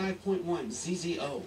5.1 ZZO.